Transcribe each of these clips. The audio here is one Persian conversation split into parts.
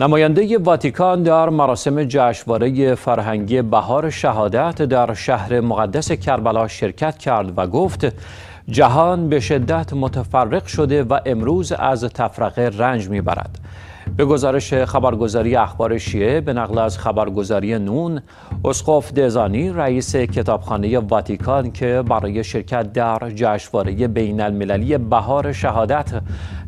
نماینده واتیکان در مراسم جشنواره فرهنگی بهار شهادت در شهر مقدس کربلا شرکت کرد و گفت جهان به شدت متفرق شده و امروز از تفرقه رنج می‌برد. به گزارش خبرگزاری اخبار شیعه به نقل از خبرگزاری نون اسقف دزانی رئیس کتابخانه واتیکان که برای شرکت در جشنواره بین المللی بهار شهادت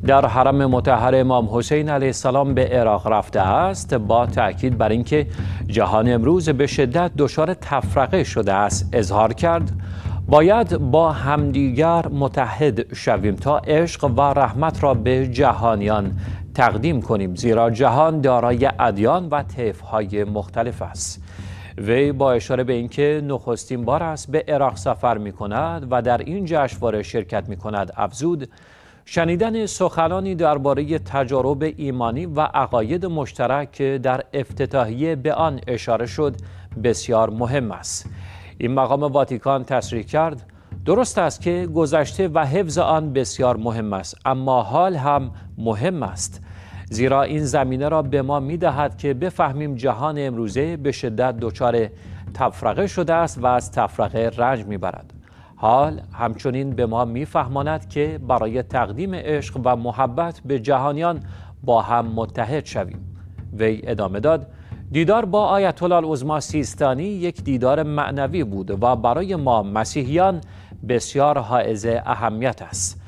در حرم متحر امام حسین علیه السلام به عراق رفته است با تاکید بر اینکه جهان امروز به شدت دچار تفرقه شده است اظهار کرد. باید با همدیگر متحد شویم تا عشق و رحمت را به جهانیان تقدیم کنیم زیرا جهان دارای ادیان و طیفهای مختلف است. وی با اشاره به اینکه نخستین بار است به عراق سفر می کند و در این جشنواره شرکت می کند افزود شنیدن سخنانی درباره تجارب ایمانی و عقاید مشترک که در افتتاحیه به آن اشاره شد بسیار مهم است. این مقام واتیکان تصریح کرد درست است که گذشته و حفظ آن بسیار مهم است اما حال هم مهم است. زیرا این زمینه را به ما می دهد که بفهمیم جهان امروزه به شدت دچار تفرقه شده است و از تفرقه رنج می برد. حال همچنین به ما میفهماند که برای تقدیم عشق و محبت به جهانیان با هم متحد شویم وی ادامه داد دیدار با آیت الله العظما سیستانی یک دیدار معنوی بود و برای ما مسیحیان بسیار حائز اهمیت است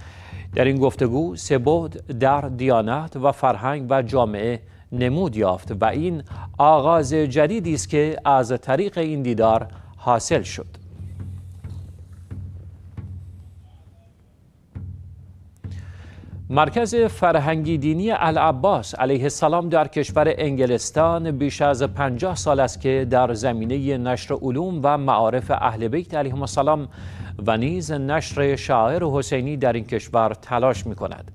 در این گفتگو سبود در دیانت و فرهنگ و جامعه نمود یافت و این آغاز جدیدی است که از طریق این دیدار حاصل شد. مرکز فرهنگی دینی العباس علیه السلام در کشور انگلستان بیش از پنجاه سال است که در زمینه نشر علوم و معارف اهل بیت علیهم السلام و نیز نشر شاعر حسینی در این کشور تلاش می کند.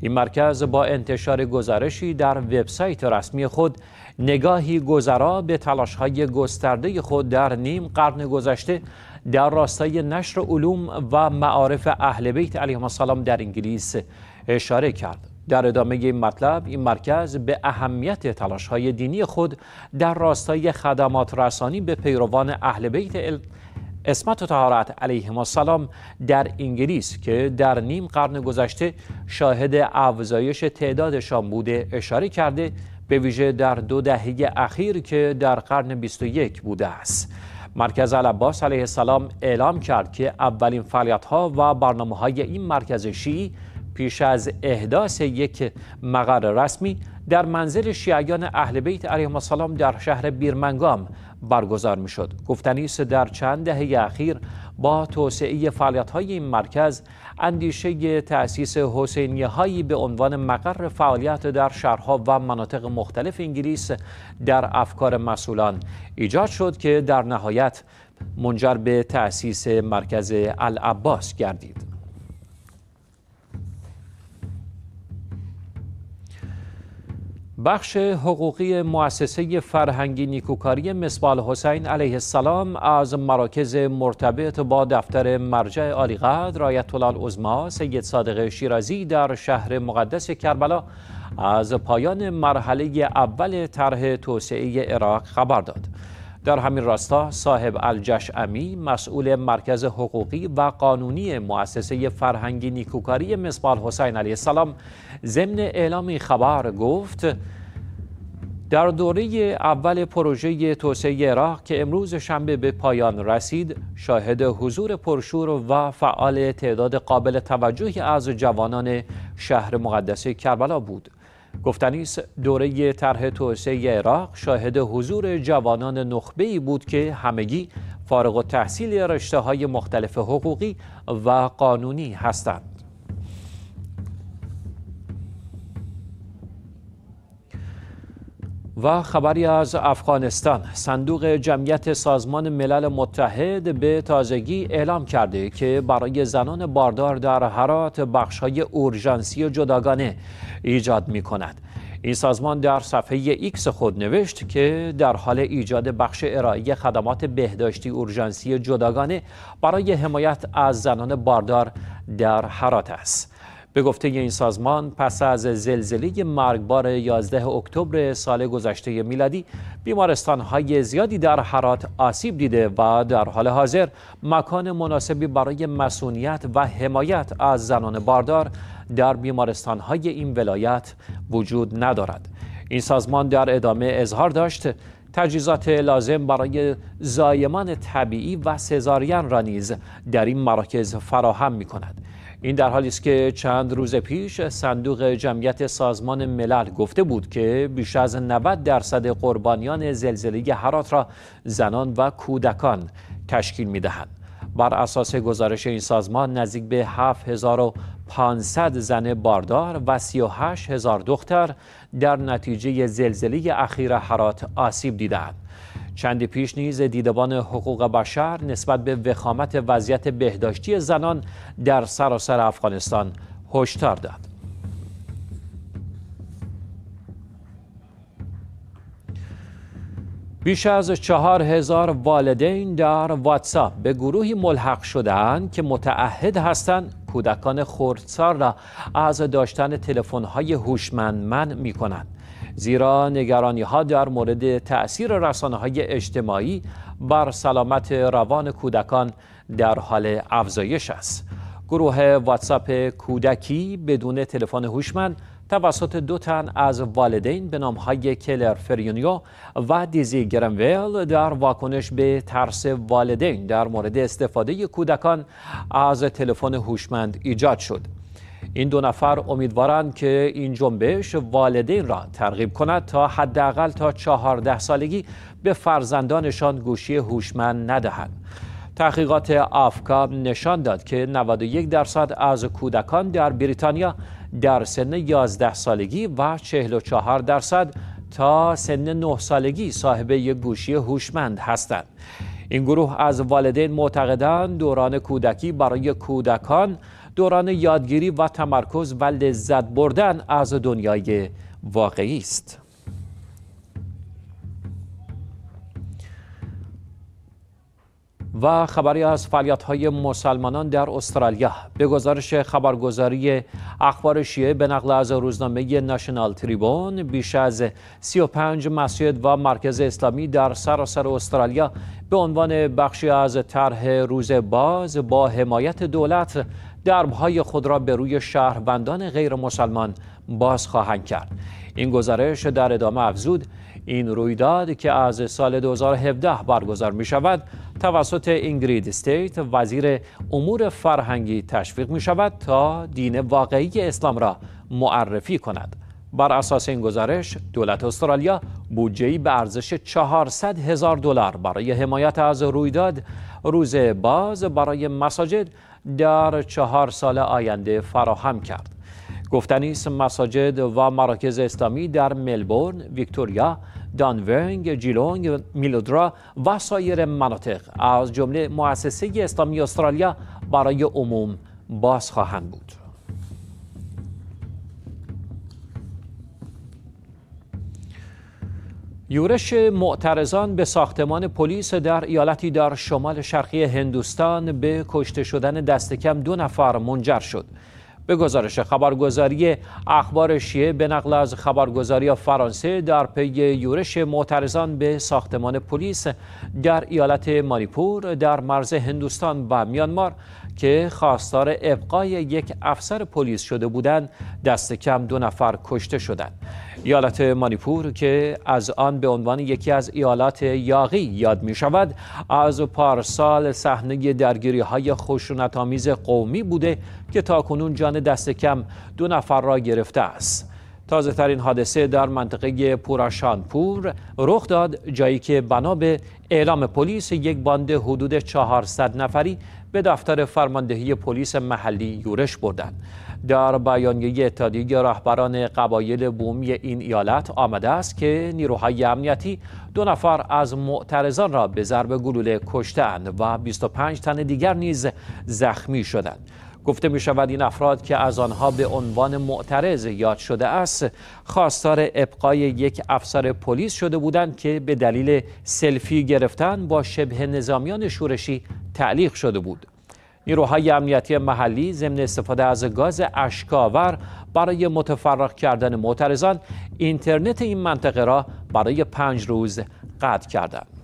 این مرکز با انتشار گزارشی در وبسایت رسمی خود نگاهی گذرا به های گسترده خود در نیم قرن گذشته در راستای نشر علوم و معارف اهل بیت علیهم السلام در انگلیس اشاره کرد در ادامه این مطلب این مرکز به اهمیت تلاش های دینی خود در راستای خدمات رسانی به پیروان اهل بیت اسمت و طهارت علیهم السلام در انگلیس که در نیم قرن گذشته شاهد افزایش تعدادشان بوده اشاره کرده به ویژه در دو دهه اخیر که در قرن 21 بوده است. مرکز العباس علیه السلام اعلام کرد که اولین فعالیت ها و برنامه های این مرکز شیعی پیش از احداث یک مقر رسمی در منزل شیعیان اهل بیت علیهم السلام در شهر بیرمنگام برگزار می شد. گفتنی است در چند دهه اخیر با توسعه فعالیت های این مرکز اندیشه تأسیس حسینی هایی به عنوان مقر فعالیت در شهرها و مناطق مختلف انگلیس در افکار مسئولان ایجاد شد که در نهایت منجر به تأسیس مرکز العباس گردید. بخش حقوقی مؤسسه فرهنگی نیکوکاری مصباح حسین علیه السلام از مراکز مرتبط با دفتر مرجع عالیقدر الله العظما سید صادق شیرازی در شهر مقدس کربلا از پایان مرحله اول طرح توسعه عراق خبر داد. در همین راستا صاحب الجشعمی مسئول مرکز حقوقی و قانونی مؤسسه فرهنگی نیکوکاری مصباح حسین علیه السلام ضمن اعلام خبر گفت در دوره اول پروژه توسعه عراق که امروز شنبه به پایان رسید شاهد حضور پرشور و فعال تعداد قابل توجهی از جوانان شهر مقدس کربلا بود. گفتنی است دوره طرح توسعه عراق شاهد حضور جوانان نخبه بود که همگی فارغ التحصیل رشته های مختلف حقوقی و قانونی هستند. و خبری از افغانستان. صندوق جمعیت سازمان ملل متحد به تازگی اعلام کرده که برای زنان باردار در هرات بخشهای اورژانسی جداگانه ایجاد می کند این سازمان در صفحه ایکس خود نوشت که در حال ایجاد بخش ارائه خدمات بهداشتی اورژانسی جداگانه برای حمایت از زنان باردار در هرات است. به گفته این سازمان پس از زلزله مرگبار 11 اکتبر سال گذشته میلادی بیمارستان های زیادی در هرات آسیب دیده و در حال حاضر مکان مناسبی برای مسئولیت و حمایت از زنان باردار در بیمارستان های این ولایت وجود ندارد. این سازمان در ادامه اظهار داشت تجهیزات لازم برای زایمان طبیعی و سزارین را نیز در این مراکز فراهم می کند این در حالی است که چند روز پیش صندوق جمعیت سازمان ملل گفته بود که بیش از 90 درصد قربانیان زلزله هرات را زنان و کودکان تشکیل می دهند. بر اساس گزارش این سازمان نزدیک به 7500 زن باردار و 38 هزار دختر در نتیجه زلزله اخیر هرات آسیب دیدند. چندی پیش نیز دیدبان حقوق بشر نسبت به وخامت وضعیت بهداشتی زنان در سراسر افغانستان هشدار داد. بیش از چهار هزار والدین در واتساپ به گروهی ملحق شدند که متعهد هستند کودکان خردسال را از داشتن تلفن‌های هوشمند من. زیرا نگرانی ها در مورد تأثیر رسانه های اجتماعی بر سلامت روان کودکان در حال افزایش است. گروه واتساپ کودکی بدون تلفن هوشمند توسط دو تن از والدین به های کلر فریونیو و دیزی گرمویل در واکنش به ترس والدین در مورد استفاده کودکان از تلفن هوشمند ایجاد شد. این دو نفر امیدوارند که این جنبش والدین را ترغیب کند تا حداقل تا چهارده سالگی به فرزندانشان گوشی هوشمند ندهند. تحقیقات آفکام نشان داد که 91 درصد از کودکان در بریتانیا در سن 11 سالگی و 44 درصد تا سن 9 سالگی صاحب یک گوشی هوشمند هستند. این گروه از والدین معتقدند دوران کودکی برای کودکان دوران یادگیری و تمرکز و لذت بردن از دنیای واقعی است. و خبری از فعالیت های مسلمانان در استرالیا. به گزارش خبرگزاری اخبار شیعه به نقل از روزنامه نشنال تریبون بیش از 35 مسجد و مرکز اسلامی در سراسر استرالیا به عنوان بخشی از طرح روز باز با حمایت دولت دربهای خود را به روی شهروندان غیر مسلمان باز خواهند کرد. این گزارش در ادامه افزود. این رویداد که از سال 2017 برگزار می شود توسط اینگرید استیت وزیر امور فرهنگی تشویق می شود تا دین واقعی اسلام را معرفی کند. بر اساس این گزارش دولت استرالیا بودجه‌ای به ارزش 400 هزار دلار برای حمایت از رویداد روز باز برای مساجد در چهار سال آینده فراهم کرد. گفتنی است مساجد و مراکز اسلامی در ملبورن، ویکتوریا، دانورنگ، جیلونگ، میلودرا و سایر مناطق از جمله مؤسسه اسلامی استرالیا برای عموم باز خواهند بود. یورش معترضان به ساختمان پلیس در ایالتی در شمال شرقی هندوستان به کشته شدن دست کم دو نفر منجر شد. به گزارش خبرگزاری اخبار شیعه به نقل از خبرگزاری فرانسه در پی یورش معترضان به ساختمان پلیس در ایالت مانیپور در مرز هندوستان و میانمار که خواستار ابقای یک افسر پلیس شده بودند دست کم دو نفر کشته شدند. ایالت مانیپور که از آن به عنوان یکی از ایالات یاغی یاد می شود از پارسال صحنه درگیری های خشونت آمیز قومی بوده که تاکنون جان دست کم دو نفر را گرفته است. تازه ترین حادثه در منطقه پوراشانپور رخ داد جایی که بنا به اعلام پلیس یک باند حدود 400 نفری به دفتر فرماندهی پلیس محلی یورش بردند. در بیانیه اتحادیه رهبران قبایل بومی این ایالت آمده است که نیروهای امنیتی دو نفر از معترضان را به ضرب گلوله کشتند و 25 تن دیگر نیز زخمی شدند. گفته می شود این افراد که از آنها به عنوان معترض یاد شده است خواستار ابقای یک افسر پلیس شده بودند که به دلیل سلفی گرفتن با شبه نظامیان شورشی تعلیق شده بود نیروهای امنیتی محلی ضمن استفاده از گاز اشکاور برای متفرق کردن معترضان اینترنت این منطقه را برای پنج روز قطع کردند.